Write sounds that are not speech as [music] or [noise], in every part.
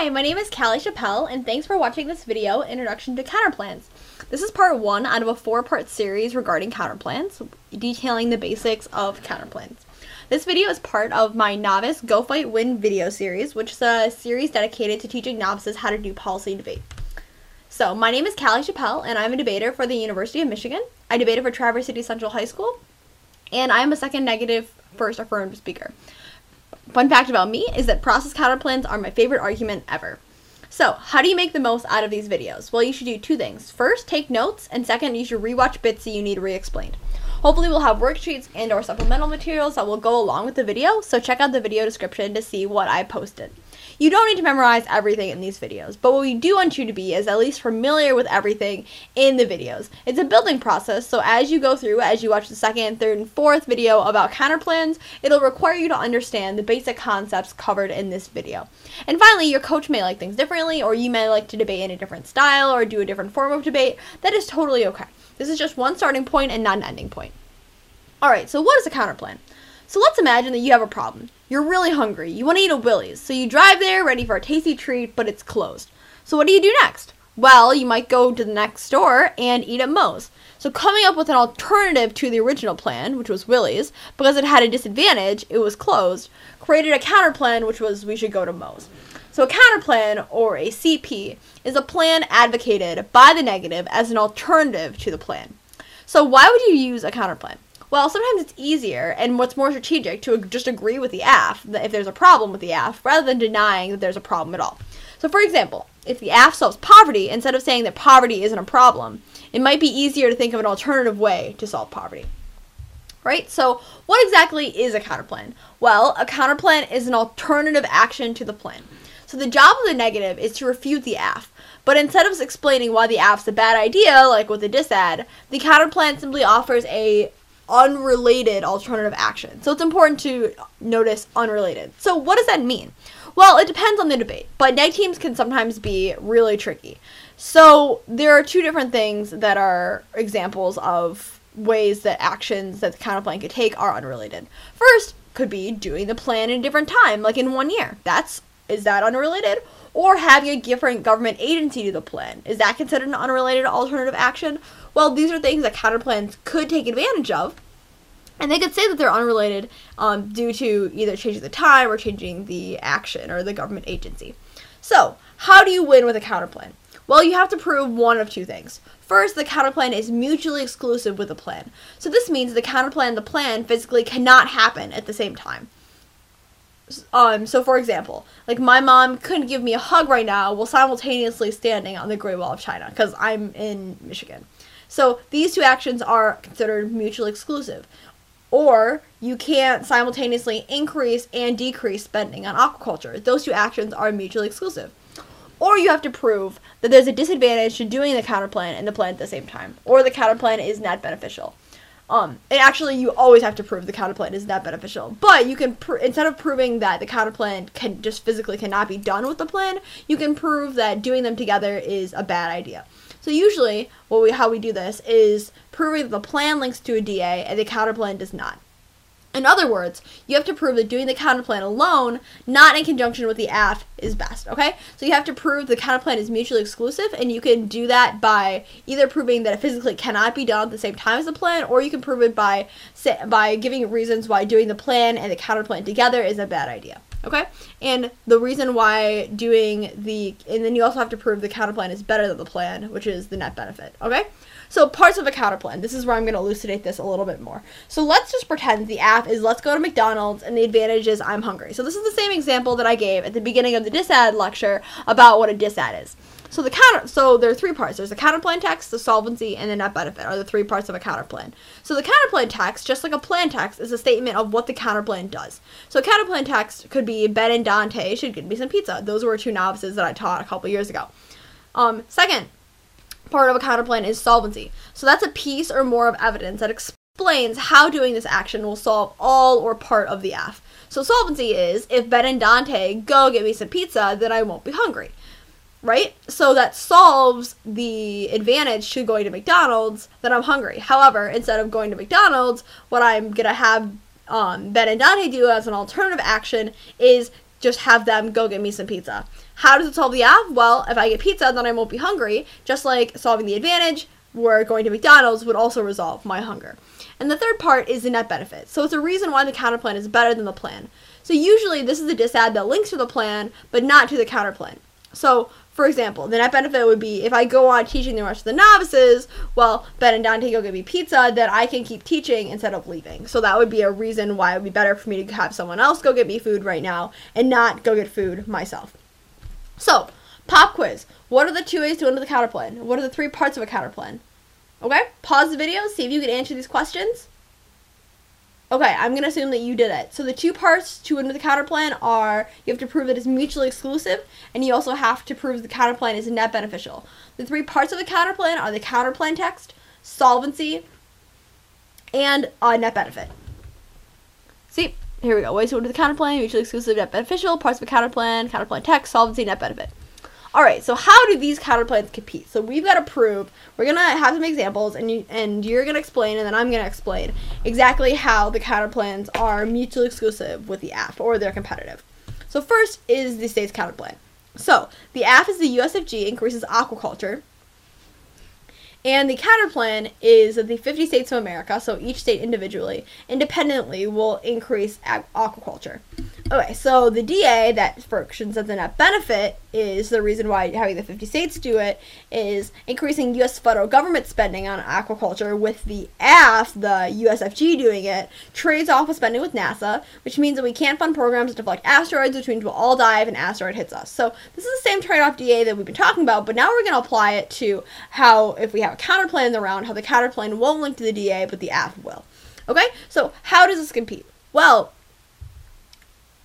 Hi, my name is Callie Chappelle, and thanks for watching this video, Introduction to Counterplans. This is part one out of a four-part series regarding counterplans, detailing the basics of counterplans. This video is part of my Novice Go Fight Win video series, which is a series dedicated to teaching novices how to do policy debate. So, my name is Callie Chappelle, and I'm a debater for the University of Michigan. I debated for Traverse City Central High School, and I am a second negative first affirmed speaker. Fun fact about me is that process counterplans are my favorite argument ever. So, how do you make the most out of these videos? Well, you should do two things. First, take notes, and second, you should rewatch bits that you need re-explained. Hopefully, we'll have worksheets and or supplemental materials that will go along with the video, so check out the video description to see what I posted. You don't need to memorize everything in these videos, but what we do want you to be is at least familiar with everything in the videos. It's a building process, so as you go through, as you watch the second, third, and fourth video about counterplans, it'll require you to understand the basic concepts covered in this video. And finally, your coach may like things differently, or you may like to debate in a different style or do a different form of debate. That is totally okay. This is just one starting point and not an ending point. Alright, so what is a counterplan? So let's imagine that you have a problem. You're really hungry. You want to eat a Willie's. So you drive there ready for a tasty treat, but it's closed. So what do you do next? Well, you might go to the next store and eat at Moe's. So coming up with an alternative to the original plan, which was Willie's, because it had a disadvantage, it was closed, created a counter plan, which was we should go to Moe's. So a counter plan, or a CP, is a plan advocated by the negative as an alternative to the plan. So why would you use a counter plan? Well, sometimes it's easier and what's more strategic to just agree with the AF if there's a problem with the AF rather than denying that there's a problem at all. So, for example, if the AF solves poverty, instead of saying that poverty isn't a problem, it might be easier to think of an alternative way to solve poverty. Right? So, what exactly is a counterplan? Well, a counterplan is an alternative action to the plan. So, the job of the negative is to refute the AF. But instead of explaining why the AF's a bad idea, like with the disad, the counterplan simply offers a unrelated alternative action. So it's important to notice unrelated. So what does that mean? Well, it depends on the debate, but neg teams can sometimes be really tricky. So there are two different things that are examples of ways that actions that the counterplan could take are unrelated. First could be doing the plan in a different time, like in one year. That's is that unrelated? Or having a different government agency do the plan. Is that considered an unrelated alternative action? Well, these are things that counterplans could take advantage of. And they could say that they're unrelated um, due to either changing the time or changing the action or the government agency. So, how do you win with a counterplan? Well, you have to prove one of two things. First, the counterplan is mutually exclusive with the plan. So this means the counterplan and the plan physically cannot happen at the same time. Um, so for example, like my mom couldn't give me a hug right now while simultaneously standing on the Great Wall of China because I'm in Michigan. So these two actions are considered mutually exclusive. Or you can't simultaneously increase and decrease spending on aquaculture. Those two actions are mutually exclusive. Or you have to prove that there's a disadvantage to doing the counterplan and the plan at the same time. Or the counterplan is not beneficial. Um, and actually, you always have to prove the counterplan is that beneficial. But you can, pr- instead of proving that the counterplan can just physically cannot be done with the plan, you can prove that doing them together is a bad idea. So usually, what we how we do this is proving that the plan links to a DA and the counterplan does not. In other words, you have to prove that doing the counterplan alone, not in conjunction with the AF, is best. Okay, so you have to prove the counterplan is mutually exclusive, and you can do that by either proving that it physically cannot be done at the same time as the plan, or you can prove it by by giving reasons why doing the plan and the counterplan together is a bad idea. Okay? And the reason why doing the and then you also have to prove the counter plan is better than the plan, which is the net benefit. Okay? So parts of a counterplan. This is where I'm going to elucidate this a little bit more. So let's just pretend the AF is let's go to McDonald's and the advantage is I'm hungry. So this is the same example that I gave at the beginning of the disad lecture about what a disad is. So the counter, so there are three parts. There's the counterplan text, the solvency, and the net benefit are the three parts of a counterplan. So the counterplan text, just like a plan text, is a statement of what the counterplan does. So counterplan text could be Ben and Dante should give me some pizza. Those were two novices that I taught a couple years ago. Um, second part of a counterplan is solvency. So that's a piece or more of evidence that explains how doing this action will solve all or part of the AF. So solvency is if Ben and Dante go get me some pizza, then I won't be hungry right? So that solves the advantage to going to McDonald's that I'm hungry. However, instead of going to McDonald's, what I'm gonna have um, Ben and Dante do as an alternative action is just have them go get me some pizza. How does it solve the AF? Well, if I get pizza, then I won't be hungry. Just like solving the advantage, where going to McDonald's would also resolve my hunger. And the third part is the net benefit. So it's a reason why the counter plan is better than the plan. So usually this is a disad that links to the plan, but not to the counter plan. So for example, the net benefit would be if I go on teaching the rest of the novices, well, Ben and Dante go get me pizza, then I can keep teaching instead of leaving. So that would be a reason why it would be better for me to have someone else go get me food right now and not go get food myself. So, pop quiz. What are the two ways to enter the counter plan? What are the three parts of a counter plan? Okay, pause the video, see if you can answer these questions. Okay, I'm going to assume that you did it. So the two parts to enter the counterplan are you have to prove that it's mutually exclusive, and you also have to prove the counterplan is net beneficial. The three parts of the counterplan are the counterplan text, solvency, and uh, net benefit. See, here we go. Ways to enter the counterplan, mutually exclusive, net beneficial, parts of the counterplan, counterplan counter plan text, solvency, net benefit. All right, so how do these counterplans compete? So we've got to prove. We're gonna have some examples, and you and you're gonna explain, and then I'm gonna explain exactly how the counterplans are mutually exclusive with the AF or they're competitive. So first is the state's counterplan. So the AF is the USFG increases aquaculture. And the counterplan is that the 50 states of America, so each state individually, independently will increase aquaculture. Okay, so the DA that functions as a net benefit is the reason why having the 50 states do it is increasing U.S. federal government spending on aquaculture with the AF, the USFG doing it, trades off with spending with NASA, which means that we can't fund programs to deflect asteroids, which means we'll all die if an asteroid hits us. So this is the same trade-off DA that we've been talking about, but now we're going to apply it to how if we have a counterplan in the round, how the counterplan won't link to the DA, but the AF will. Okay, so how does this compete? Well,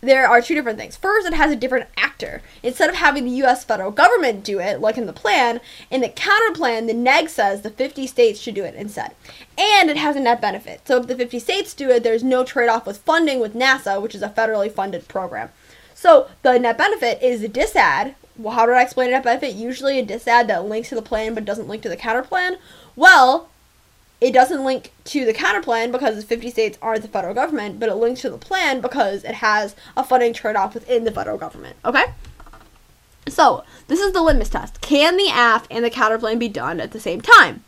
there are two different things. First, it has a different actor. Instead of having the US federal government do it, like in the plan, in the counter plan, the NEG says the 50 states should do it instead. And it has a net benefit. So if the 50 states do it, there's no trade off with funding with NASA, which is a federally funded program. So the net benefit is a disad. Well, how do I explain a net benefit? Usually a disad that links to the plan but doesn't link to the counter plan. Well, it doesn't link to the counter plan because the 50 states aren't the federal government, but it links to the plan because it has a funding trade off within the federal government. Okay? So, this is the litmus test. Can the AF and the counter plan be done at the same time?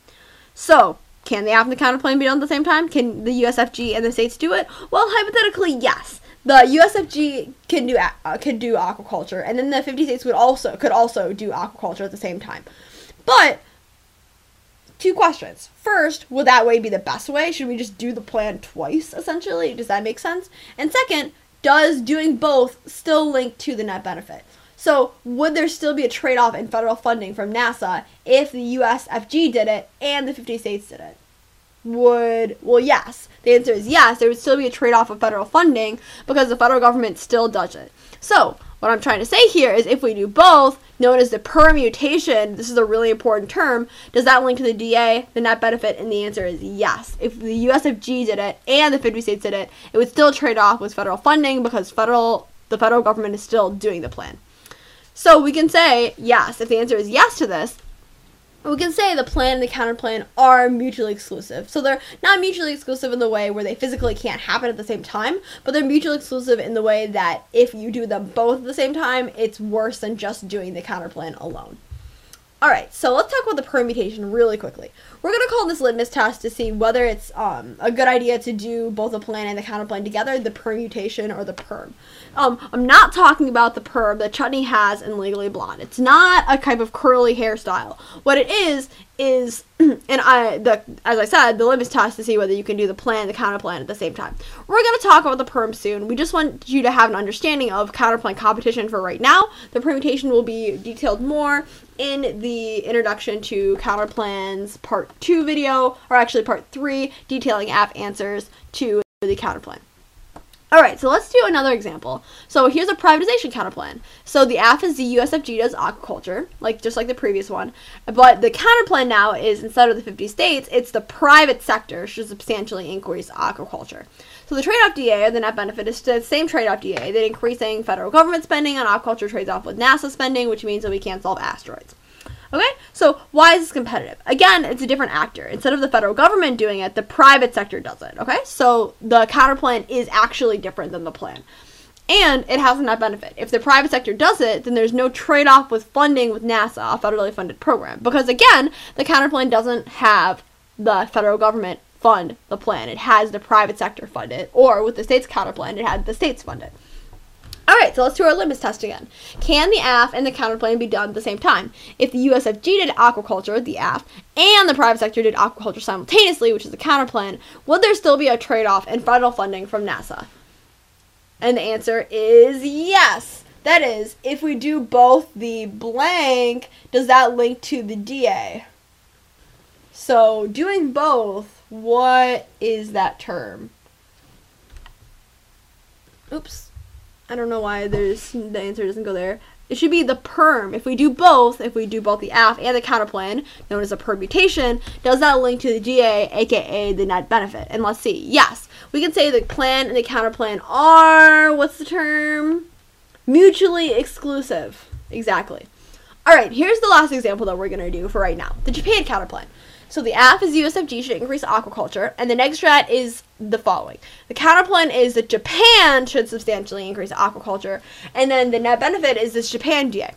So, can the AF and the counter plan be done at the same time? Can the USFG and the states do it? Well, hypothetically, yes. The USFG can do uh, can do aquaculture, and then the 50 states would also could also do aquaculture at the same time. But two questions. First, would that way be the best way? Should we just do the plan twice, essentially? Does that make sense? And second, does doing both still link to the net benefit? So, would there still be a trade off in federal funding from NASA if the USFG did it and the 50 states did it? Would, well, yes. The answer is yes, there would still be a trade off of federal funding because the federal government still does it. So, what I'm trying to say here is if we do both, known as the permutation, this is a really important term, does that link to the DA, the net benefit? And the answer is yes. If the USFG did it and the 50 states did it, it would still trade off with federal funding because federal the federal government is still doing the plan. So we can say yes. If the answer is yes to this, we can say the plan and the counterplan are mutually exclusive. So they're not mutually exclusive in the way where they physically can't happen at the same time, but they're mutually exclusive in the way that if you do them both at the same time, it's worse than just doing the counterplan alone. Alright, so let's talk about the permutation really quickly. We're going to call this litmus test to see whether it's um, a good idea to do both the plan and the counterplan together, the permutation or the perm. Um, I'm not talking about the perm that Chutney has in Legally Blonde. It's not a type of curly hairstyle. What it is is, [clears throat] and I, the as I said, the litmus test to see whether you can do the plan the counterplan at the same time. We're gonna talk about the perm soon. We just want you to have an understanding of counterplan competition for right now. The permutation will be detailed more in the introduction to counterplans part two video, or actually part three, detailing AF answers to the counterplan. All right, so let's do another example. So here's a privatization counterplan. So the AF is the USFG does aquaculture, like just like the previous one, but the counterplan now is instead of the 50 states, it's the private sector should substantially increase aquaculture. So the trade-off DA, or the net benefit, is the same trade-off DA that increasing federal government spending on aquaculture trades off with NASA spending, which means that we can't solve asteroids. Okay, so why is this competitive? Again, it's a different actor. Instead of the federal government doing it, the private sector does it. Okay, so the counterplan is actually different than the plan. and it has a net benefit. If the private sector does it, then there's no trade off with funding with NASA, a federally funded program. Because again, the counterplan doesn't have the federal government fund the plan, it has the private sector fund it, or with the state's counterplan, it had the states fund it. Alright, so let's do our litmus test again. Can the AF and the counterplan be done at the same time? If the USFG did aquaculture, the AF, and the private sector did aquaculture simultaneously, which is the counterplan, would there still be a trade off in federal funding from NASA? And the answer is yes. That is, if we do both the blank, does that link to the DA? So, doing both, what is that term? Oops. I don't know why there's the answer doesn't go there. It should be the perm. If we do both, if we do both the AF and the counterplan, known as a permutation, does that link to the DA, aka the net benefit? And let's see. Yes, we can say the plan and the counterplan are what's the term? Mutually exclusive. Exactly. All right, here's the last example that we're going to do for right now. The Japan counterplan. So the AF is USFG should increase aquaculture, and the next strat is the following. The counterplan is that Japan should substantially increase aquaculture, and then the net benefit is this Japan DA.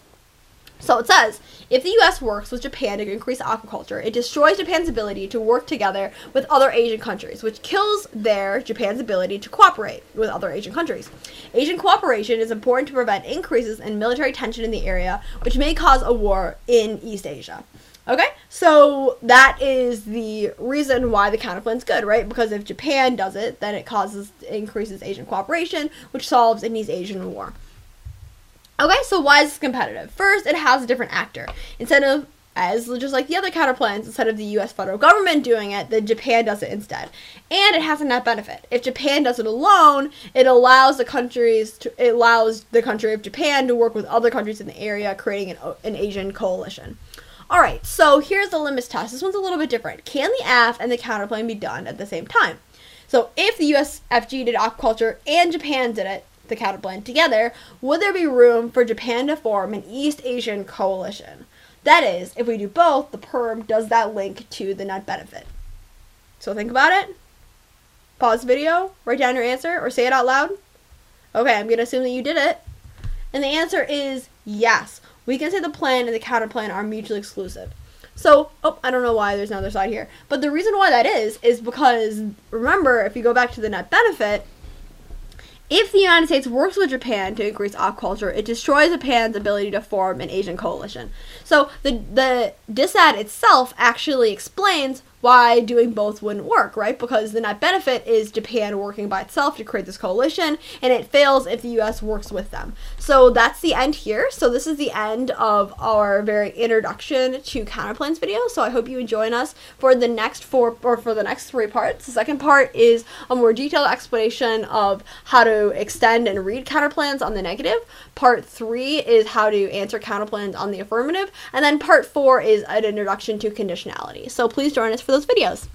So it says, if the US works with Japan to increase aquaculture, it destroys Japan's ability to work together with other Asian countries, which kills their Japan's ability to cooperate with other Asian countries. Asian cooperation is important to prevent increases in military tension in the area, which may cause a war in East Asia. Okay, so that is the reason why the counterplan's good, right? Because if Japan does it, then it causes increases Asian cooperation, which solves an East Asian war. Okay, so why is this competitive? First, it has a different actor. Instead of as just like the other counterplans, instead of the US federal government doing it, then Japan does it instead. And it has a net benefit. If Japan does it alone, it allows the countries to it allows the country of Japan to work with other countries in the area, creating an, an Asian coalition. All right, so here's the litmus test. This one's a little bit different. Can the AF and the counterplan be done at the same time? So if the USFG did aquaculture and Japan did it, the counterplan together, would there be room for Japan to form an East Asian coalition? That is, if we do both, the perm does that link to the net benefit. So think about it. Pause the video, write down your answer, or say it out loud. Okay, I'm going to assume that you did it. And the answer is yes we can say the plan and the counterplan are mutually exclusive. So, oh, I don't know why there's another side here. But the reason why that is, is because, remember, if you go back to the net benefit, if the United States works with Japan to increase aquaculture, it destroys Japan's ability to form an Asian coalition. So the the disad itself actually explains why doing both wouldn't work, right? Because the net benefit is Japan working by itself to create this coalition, and it fails if the US works with them. So that's the end here. So this is the end of our very introduction to counterplans video. So I hope you join us for the next four or for the next three parts. The second part is a more detailed explanation of how to extend and read counterplans on the negative. Part three is how to answer counterplans on the affirmative. And then part four is an introduction to conditionality. So please join us for those videos.